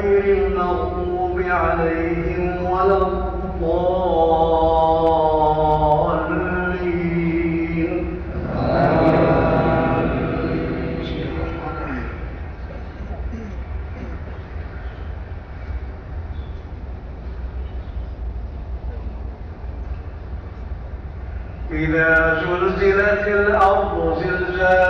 غير المغضوب عليهم ولا الضالين. إذا زلزلت الأرض زلزالها